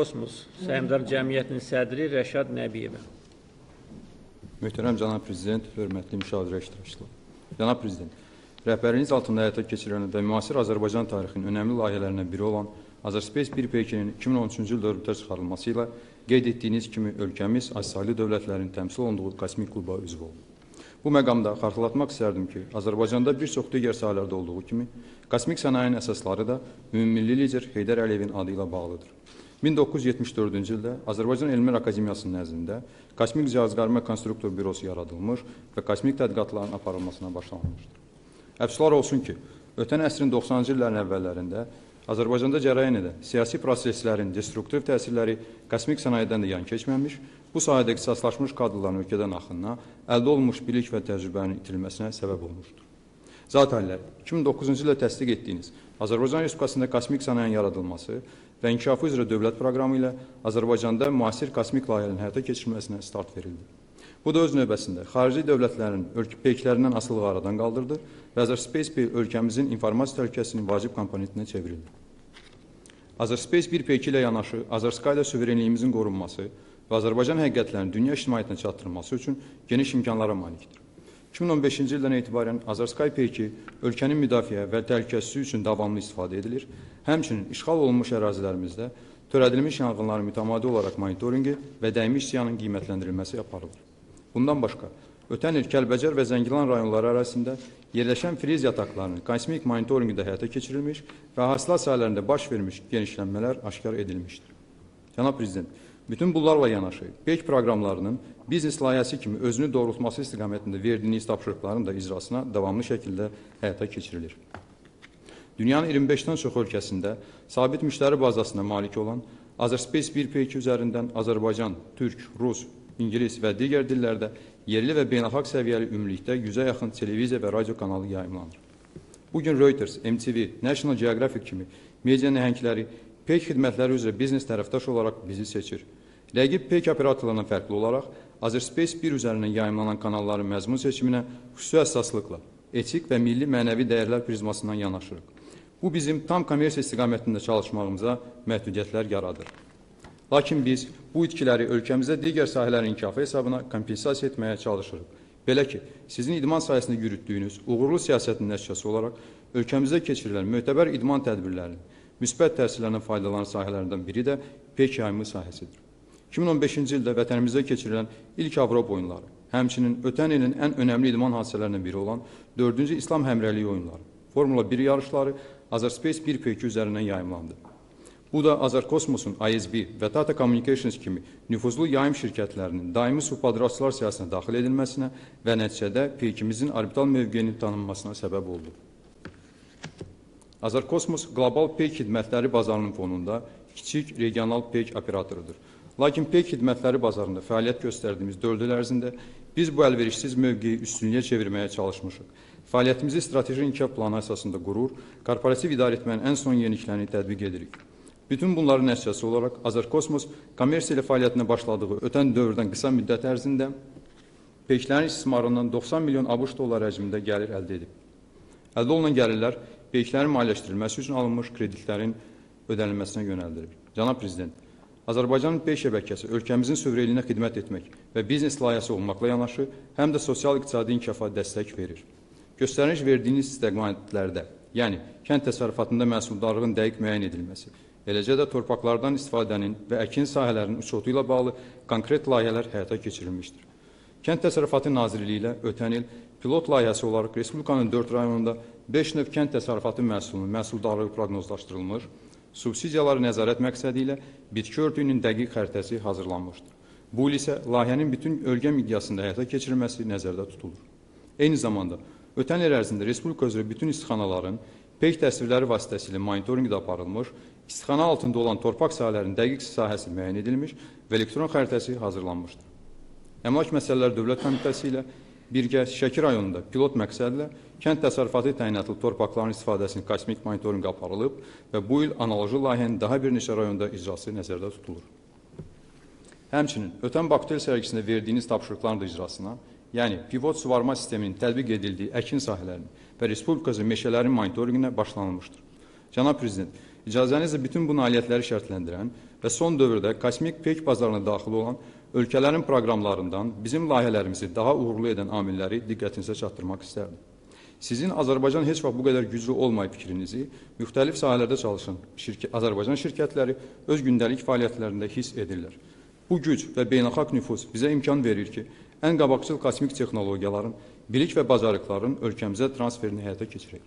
Kosmos Səhmdar Cəmiyyətinin sədri Rəşad Nəbiyevə. Möhtərəm cənab prezident, hörmətli müşavirə iştirakçıları. Cənab prezident, rəhbərliyiniz altında həyata keçirilən və müasir Azərbaycan tarixinin önəmli layihələrindən biri olan Azerspace 1 Pekinin 2013-cü ildə orbitə çıxarılması ilə qeyd etdiyiniz kimi ölkəmiz azsaylı dövlətlərin təmsil olunduğu kosmik kluba üzv oldu. Bu məqamda xatırlatmaq istərdim ki, Azərbaycanda bir çox digər sahələrdə olduğu kimi, kosmik sənayenin əsasları da ümummilli lider Heydər Əliyevin adı ilə bağlıdır. 1974-cü ildə Azərbaycan Elmlər Akademiyasının nəzdində Kosmik Cihazqarma Konstruktor Bürosu yaradılmış və kosmik tədqiqatların aparılmasına başlanılmışdır. Əfsuslar olsun ki, ötən əsrin 90-cı illərin əvvəllərində Azərbaycanda cərəyan edən siyasi proseslərin destruktiv təsirləri kosmik sənayedən də yan keçməmiş, bu sahədə ixtisaslaşmış kadrların ölkədən axınına, əldə olunmuş bilik və təcrübənin itirilməsinə səbəb olmuşdur. Zat hallər, 2009-cu ildə təsdiq etdiyiniz Azərbaycan Respublikasında kosmik sənayenin yaradılması və inkişafı üzrə dövlət proqramı ilə Azərbaycanda müasir kosmik layihələrin həyata keçirilməsinə start verildi. Bu da öz növbəsində xarici dövlətlərin peyklərindən asılığı aradan qaldırdı və Azerspace Pay ölkəmizin informasiya təhlükəsinin vacib komponentinə çevrildi. Azerspace bir peyki ilə yanaşı Azerskyda suverenliyimizin qorunması və Azərbaycan həqiqətlərinin dünya ictimaiyyətinə çatdırılması üçün geniş imkanlara malikdir. 2015-ci ildən etibarən Azarsky peyki ölkənin müdafiə və təhlükəsizliyi üçün davamlı istifadə edilir. Həmçinin işğal olunmuş ərazilərimizdə törədilmiş yanğınların mütəmadi olaraq monitorinqi və dəymiş ziyanın qiymətləndirilməsi aparılır. Bundan başqa, ötən il Kəlbəcər və Zəngilan rayonları arasında yerləşən friz yataqlarının kosmik monitorinqi də həyata keçirilmiş və hasilat sahələrində baş vermiş genişlənmələr aşkar edilmişdir. Cənab Prezident, Bütün bunlarla yanaşı, BEK proqramlarının biznes layihəsi kimi özünü doğrultması istiqamətində verdiyiniz tapşırıqların da icrasına davamlı şəkildə həyata keçirilir. Dünyanın 25-dən çox ölkəsində sabit müştəri bazasına malik olan Azerspace 1P2 üzərindən Azərbaycan, Türk, Rus, İngilis və digər dillərdə yerli və beynəlxalq səviyyəli ümumilikdə 100-ə yaxın televiziya və radio kanalı yayımlanır. Bugün Reuters, MTV, National Geographic kimi media nəhəngləri PEK xidmətləri üzrə biznes tərəfdaş olaraq bizi seçir. Rəqib PEK operatorlarından fərqli olaraq Azerspace 1 üzərindən yayımlanan kanalların məzmun seçiminə xüsusi əsaslıqla etik və milli mənəvi dəyərlər prizmasından yanaşırıq. Bu bizim tam kommersiya istiqamətində çalışmağımıza məhdudiyyətlər yaradır. Lakin biz bu itkiləri ölkəmizdə digər sahələrin inkişafı hesabına kompensasiya etməyə çalışırıq. Belə ki, sizin idman sayəsində yürütdüyünüz uğurlu siyasətin nəticəsi olaraq ölkəmizdə keçirilən mötəbər idman tədbirlərinin müsbət təsirlərindən faydalanan sahələrindən biri də pek yayımı sahəsidir. 2015-ci ildə vətənimizdə keçirilən ilk Avropa oyunları, həmçinin ötən ilin ən önəmli idman hadisələrindən biri olan 4-cü İslam həmrəliyi oyunları, Formula 1 yarışları Azerspace 1 peyki üzərindən yayımlandı. Bu da Azerkosmosun ISB və Tata Communications kimi nüfuzlu yayım şirkətlərinin daimi subpadratçılar siyasətinə daxil edilməsinə və nəticədə peykimizin orbital mövqeyinin tanınmasına səbəb oldu. Azərkosmos qlobal peyk xidmətləri bazarının fonunda kiçik regional peyk operatorudur. Lakin peyk xidmətləri bazarında fəaliyyət göstərdiyimiz 4 il ərzində biz bu əlverişsiz mövqeyi üstünlüyə çevirməyə çalışmışıq. Fəaliyyətimizi strateji inkişaf planı əsasında qurur, korporativ idarə etmənin ən son yeniliklərini tətbiq edirik. Bütün bunların nəticəsi olaraq Azərkosmos kommersiya fəaliyyətinə başladığı ötən dövrdən qısa müddət ərzində peyklərin istismarından 90 milyon ABŞ dolları həcmində gəlir əldə edib. Əldə olunan gəlirlər peyklərin maliyyələşdirilməsi üçün alınmış kreditlərin ödənilməsinə yönəldilir. Cənab Prezident, Azərbaycanın pey şəbəkəsi ölkəmizin suverenliyinə xidmət etmək və biznes layihəsi olmaqla yanaşı, həm də sosial-iqtisadi inkişafa dəstək verir. Göstəriş verdiyiniz istiqamətlərdə, yəni kənd təsərrüfatında məhsuldarlığın dəqiq müəyyən edilməsi, eləcə də torpaqlardan istifadənin və əkin sahələrinin uçotu ilə bağlı konkret layihələr həyata keçirilmişdir. Kənd Təsərrüfatı Nazirliyi ilə ötən il pilot layihəsi olaraq Respublikanın 4 rayonunda 5 növ kənd təsərrüfatı məhsulunun məhsuldarlığı proqnozlaşdırılmış, subsidiyaları nəzarət məqsədi ilə bitki örtüyünün dəqiq xəritəsi hazırlanmışdır. Bu il isə layihənin bütün ölkə miqyasında həyata keçirilməsi nəzərdə tutulur. Eyni zamanda, ötən il ərzində Respublika üzrə bütün istixanaların peyk təsvirləri vasitəsilə monitorinq də aparılmış, istixana altında olan torpaq sahələrinin dəqiq sahəsi müəyyən edilmiş və elektron xəritəsi hazırlanmışdır. Əmlak Məsələləri Dövlət Komitəsi ilə birgə Şəki rayonunda pilot məqsədlə kənd təsərrüfatı təyinatlı torpaqların istifadəsinin kosmik monitorinqi aparılıb və bu il analoji layihənin daha bir neçə rayonda icrası nəzərdə tutulur. Həmçinin, ötən Baktel sərgisində verdiyiniz tapşırıqların da icrasına, yəni pivot suvarma sisteminin tətbiq edildiyi əkin sahələrinin və Respublikası meşələrin monitorinqinə başlanılmışdır. Cənab Prezident, icazənizlə bütün bu nailiyyətləri şərtləndirən və son dövrdə kosmik peyk bazarına daxil olan ölkələrin proqramlarından bizim layihələrimizi daha uğurlu edən amilləri diqqətinizə çatdırmaq istərdim. Sizin Azərbaycan heç vaxt bu qədər güclü olmayıb fikrinizi müxtəlif sahələrdə çalışan şirkət, Azərbaycan şirkətləri öz gündəlik fəaliyyətlərində hiss edirlər. Bu güc və beynəlxalq nüfuz bizə imkan verir ki, ən qabaqcıl kosmik texnologiyaların, bilik və bacarıqların ölkəmizə transferini həyata keçirək.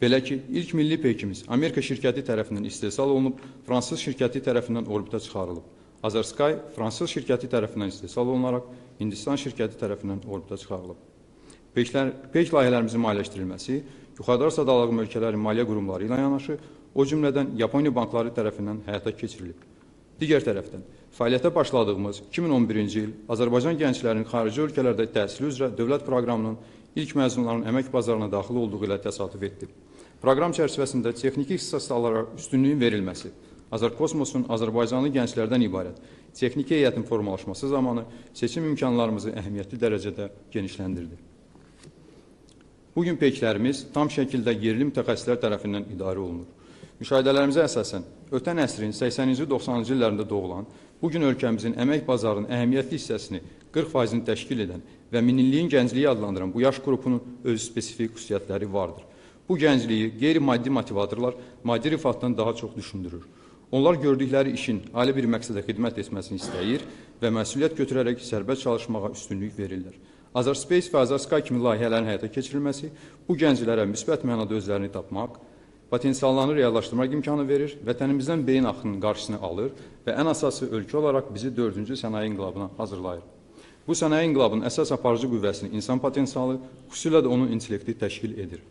Belə ki, ilk milli peykimiz Amerika şirkəti tərəfindən istehsal olunub, fransız şirkəti tərəfindən orbita çıxarılıb. Azarsky fransız şirkəti tərəfindən istehsal olunaraq Hindistan şirkəti tərəfindən orbita çıxarılıb. Peyk layihələrimizin maliyyələşdirilməsi yuxarıda sadalığım ölkələrin maliyyə qurumları ilə yanaşı, o cümlədən Yaponiya bankları tərəfindən həyata keçirilib. Digər tərəfdən, fəaliyyətə başladığımız 2011-ci il Azərbaycan gənclərinin xarici ölkələrdə təhsili üzrə dövlət proqramının ilk məzunlarının əmək bazarına daxil olduğu ilə təsadüf etdi. Proqram çərçivəsində texniki ixtisaslara üstünlüyün verilməsi, Azərkosmosun Azərbaycanlı gənclərdən ibarət texniki heyətin formalaşması zamanı seçim imkanlarımızı əhəmiyyətli dərəcədə genişləndirdi. Bugün peyklərimiz tam şəkildə yerli mütəxəssislər tərəfindən idarə olunur. Müşahidələrimizə əsasən, ötən əsrin 80-ci 90-cı illərində doğulan, bugün ölkəmizin əmək bazarının əhəmiyyətli hissəsini 40%-ni təşkil edən və minilliyin gəncliyi adlandıran bu yaş qrupunun öz spesifik xüsusiyyətləri vardır. Bu gəncliyi qeyri-maddi motivatorlar maddi rifahdan daha çox düşündürür. Onlar gördükləri işin ali bir məqsədə xidmət etməsini istəyir və məsuliyyət götürərək sərbəst çalışmağa üstünlük verirlər. Azarspace və Azarsky kimi layihələrin həyata keçirilməsi bu gənclərə müsbət mənada özlərini tapmaq, potensiallarını reallaşdırmaq imkanı verir, vətənimizdən beyin axının qarşısını alır və ən əsası ölkə olaraq bizi 4-cü sənaye inqilabına hazırlayır. Bu sənaye inqilabının əsas aparıcı qüvvəsini insan potensialı, xüsusilə də onun intellekti təşkil edir.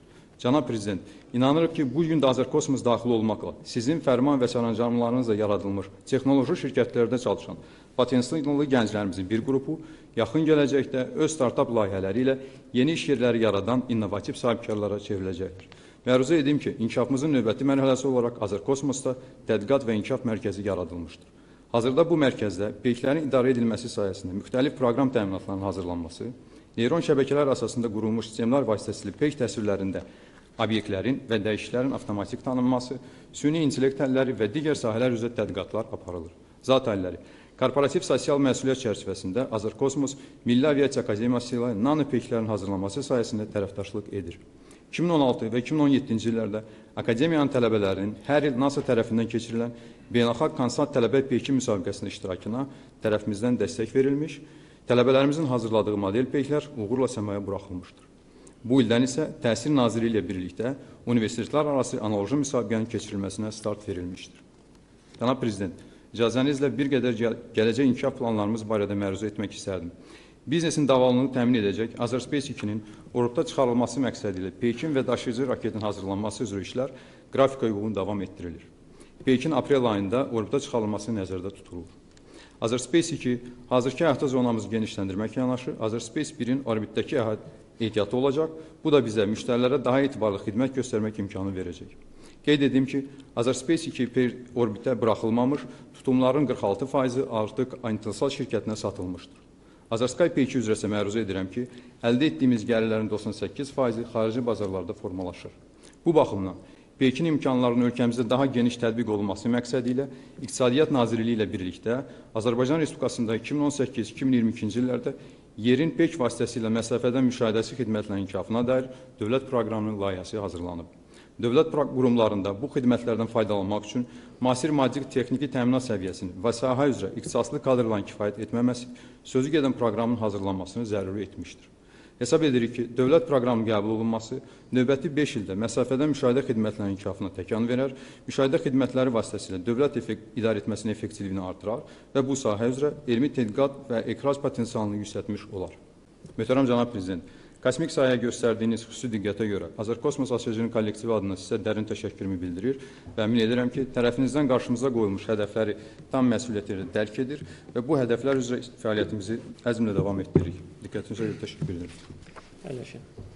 Cənab Prezident, inanırıq ki, bu gün də Azərkosmos daxil olmaqla sizin fərman və sərəncamlarınızla yaradılmış texnoloji şirkətlərdə çalışan potensiallı gənclərimizin bir qrupu yaxın gələcəkdə öz startap layihələri ilə yeni iş yerləri yaradan innovativ sahibkarlara çevriləcəkdir. Məruzə edim ki, inkişafımızın növbəti mərhələsi olaraq Azərkosmosda tədqiqat və inkişaf mərkəzi yaradılmışdır. Hazırda bu mərkəzdə peyklərin idarə edilməsi sayəsində müxtəlif proqram təminatlarının hazırlanması, neyron şəbəkələr əsasında qurulmuş sistemlər vasitəsilə peyk təsvirlərində obyektlərin və dəyişiklərin avtomatik tanınması, süni intellekt əlləri və digər sahələr üzrə tədqiqatlar aparılır. Zat əlləri, korporativ sosial məsuliyyət çərçivəsində Azərkosmos Milli Aviasiya Akademiyası ilə nano peyklərin hazırlanması sayəsində tərəfdaşlıq edir. 2016 və 2017-ci illərdə akademiyanın tələbələrinin hər il NASA tərəfindən keçirilən beynəlxalq konsant tələbə peyki müsabiqəsində iştirakına tərəfimizdən dəstək verilmiş, tələbələrimizin hazırladığı model peyklər uğurla səmaya buraxılmışdır. Bu ildən isə Təhsil Naziri ilə birlikdə universitetlər arası analoji müsabiqənin keçirilməsinə start verilmişdir. Cənab Prezident, icazənizlə bir qədər gəl gələcək inkişaf planlarımız barədə məruzə etmək istərdim. Biznesin davamlılığını təmin edəcək Azerspace 2-nin orbita çıxarılması məqsədi ilə Pekin və daşıyıcı raketin hazırlanması üzrə işlər qrafika uyğun davam etdirilir. Pekin aprel ayında orbita çıxarılması nəzərdə tutulur. Azerspace 2 hazırki əhatə zonamızı genişləndirməklə yanaşı Azerspace 1-in orbitdəki ehtiyatı olacaq. Bu da bizə müştərilərə daha etibarlı xidmət göstərmək imkanı verəcək. Qeyd edim ki, Azerspace 2 per orbitə buraxılmamış, tutumların 46%-i artıq Antisal şirkətinə satılmışdır. Azarsky P2 üzrə isə məruzə edirəm ki, əldə etdiyimiz gəlirlərin 98%-i xarici bazarlarda formalaşır. Bu baxımdan P2-nin imkanlarının ölkəmizdə daha geniş tətbiq olunması məqsədi ilə İqtisadiyyat Nazirliyi ilə birlikdə Azərbaycan Respublikasında 2018-2022-ci illərdə yerin pek vasitəsilə məsafədən müşahidəsi xidmətlərinin inkişafına dair dövlət proqramının layihəsi hazırlanıb. Dövlət qurumlarında bu xidmətlərdən faydalanmaq üçün müasir maddi-texniki təminat səviyyəsini və sahə üzrə ixtisaslı kadrların kifayət etməməsi sözü gedən proqramın hazırlanmasını zəruri etmişdir. Hesab edirik ki, dövlət proqramının qəbul olunması növbəti 5 ildə məsafədən müşahidə xidmətlərinin inkişafına təkan verər, müşahidə xidmətləri vasitəsilə dövlət effekt, idarə etməsinin effektivliyini artırar və bu sahə üzrə elmi tədqiqat və ekraj potensialını yüksətmiş olar. Möhtərəm cənab prezident, Kosmik sahəyə göstərdiyiniz xüsusi diqqətə görə Azərkosmos ASC-nin kollektivi adına sizə dərin təşəkkürümü bildirir və əmin edirəm ki, tərəfinizdən qarşımıza qoyulmuş hədəfləri tam məsuliyyətlə dərk edir və bu hədəflər üzrə fəaliyyətimizi əzmlə davam etdiririk. Diqqətinizə görə təşəkkür edirəm. Əyləşin.